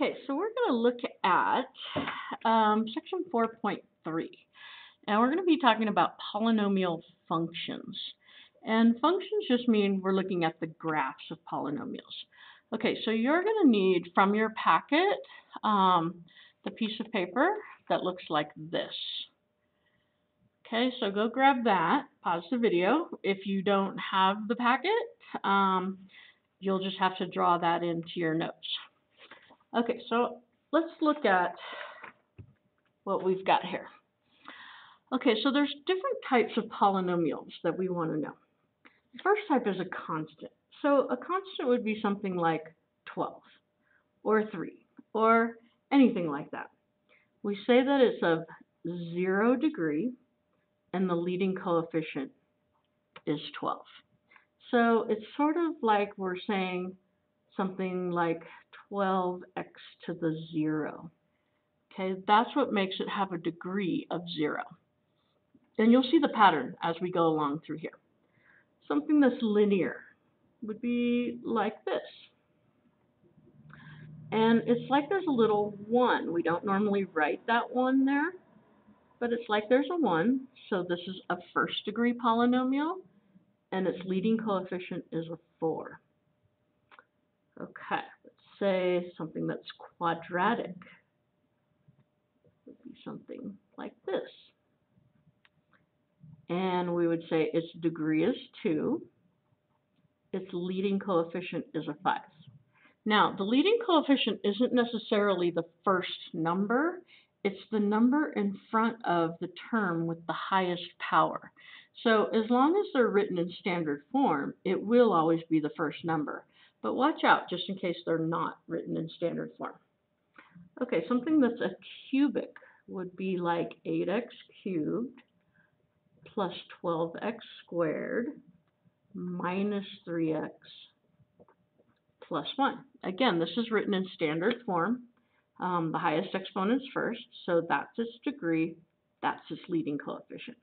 Okay, so we're going to look at um, section 4.3. And we're going to be talking about polynomial functions. And functions just mean we're looking at the graphs of polynomials. Okay, so you're going to need from your packet um, the piece of paper that looks like this. Okay, so go grab that, pause the video. If you don't have the packet, um, you'll just have to draw that into your notes. Okay, so let's look at what we've got here. Okay, so there's different types of polynomials that we want to know. The first type is a constant. So a constant would be something like 12 or 3 or anything like that. We say that it's of 0 degree and the leading coefficient is 12. So it's sort of like we're saying something like 12x to the 0. Okay, that's what makes it have a degree of 0. And you'll see the pattern as we go along through here. Something that's linear would be like this. And it's like there's a little 1. We don't normally write that 1 there, but it's like there's a 1. So this is a first degree polynomial, and its leading coefficient is a 4. Okay, say something that's quadratic would be something like this. And we would say its degree is 2. Its leading coefficient is a 5. Now, the leading coefficient isn't necessarily the first number. It's the number in front of the term with the highest power. So as long as they're written in standard form, it will always be the first number. But watch out just in case they're not written in standard form. Okay, something that's a cubic would be like 8x cubed plus 12x squared minus 3x plus 1. Again, this is written in standard form. Um, the highest exponent's first, so that's its degree, that's its leading coefficient.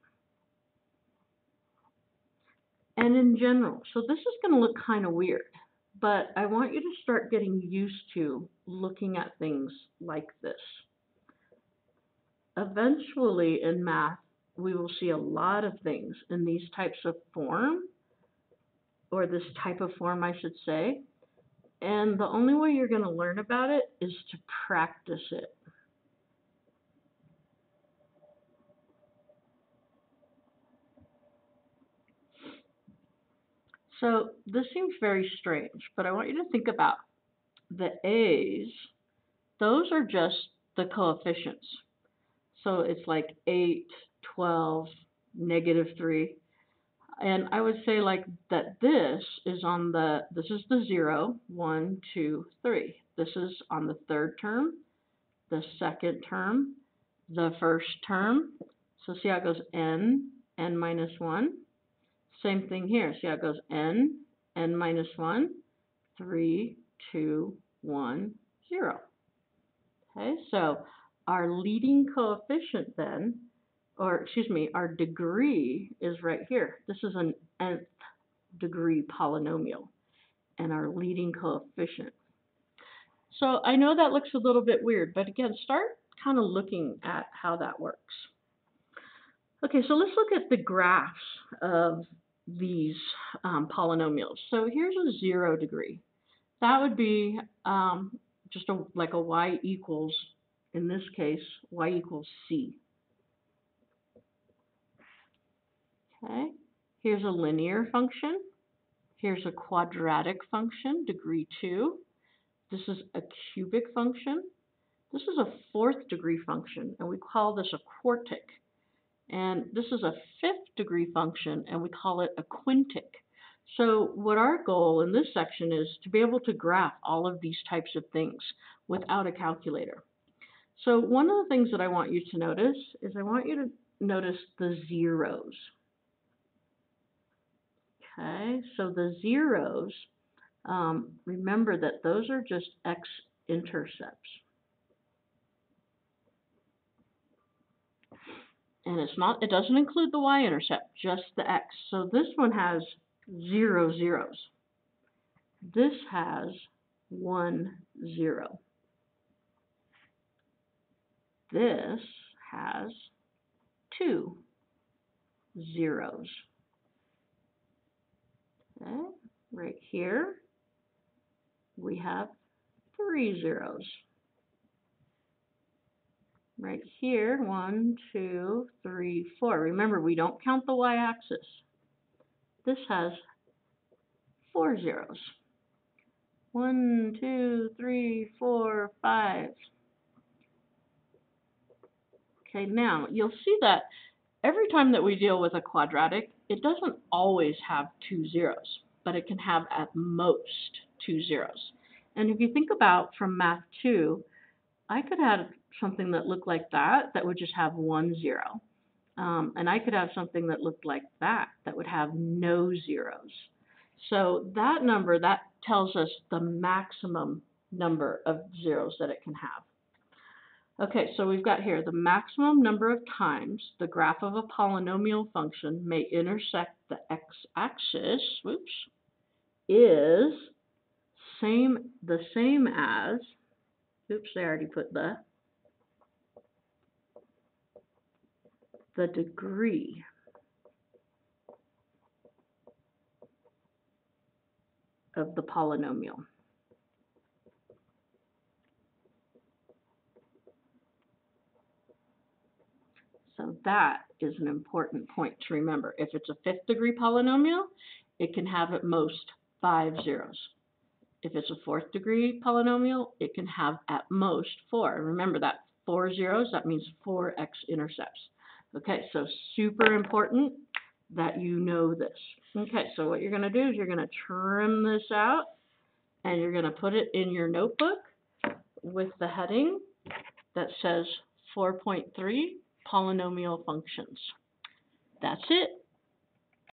And in general, so this is going to look kind of weird but I want you to start getting used to looking at things like this. Eventually in math, we will see a lot of things in these types of form, or this type of form, I should say. And the only way you're going to learn about it is to practice it. So this seems very strange, but I want you to think about the A's. Those are just the coefficients. So it's like 8, 12, negative 3. And I would say like that this is on the, this is the 0, 1, 2, 3. This is on the third term, the second term, the first term. So see how it goes n, n minus 1. Same thing here. See how it goes n, n minus 1, 3, 2, 1, 0. Okay, so our leading coefficient then, or excuse me, our degree is right here. This is an nth degree polynomial and our leading coefficient. So I know that looks a little bit weird, but again, start kind of looking at how that works. Okay, so let's look at the graphs of these um, polynomials. So here's a zero degree. That would be um, just a, like a y equals, in this case, y equals c. Okay, here's a linear function. Here's a quadratic function, degree 2. This is a cubic function. This is a fourth degree function, and we call this a quartic. And this is a fifth degree function, and we call it a quintic. So what our goal in this section is to be able to graph all of these types of things without a calculator. So one of the things that I want you to notice is I want you to notice the zeros. Okay, so the zeros, um, remember that those are just x-intercepts. And it's not, it doesn't include the y-intercept, just the x. So this one has zero zeros. This has one zero. this has two zeros. Okay, right here, we have three zeros. Right here, one, two, three, four. Remember, we don't count the y-axis. This has four zeros. One, two, three, four, five. Okay, now you'll see that every time that we deal with a quadratic, it doesn't always have two zeros, but it can have at most two zeros. And if you think about from Math 2, I could have something that looked like that, that would just have one zero. Um, and I could have something that looked like that, that would have no zeros. So that number, that tells us the maximum number of zeros that it can have. Okay, so we've got here the maximum number of times the graph of a polynomial function may intersect the x-axis, whoops, is same the same as, oops, I already put the, the degree of the polynomial. So that is an important point to remember. If it's a fifth degree polynomial, it can have at most five zeros. If it's a fourth degree polynomial, it can have at most four. Remember that four zeros, that means four x-intercepts. Okay, so super important that you know this. Okay, so what you're going to do is you're going to trim this out and you're going to put it in your notebook with the heading that says 4.3 polynomial functions. That's it.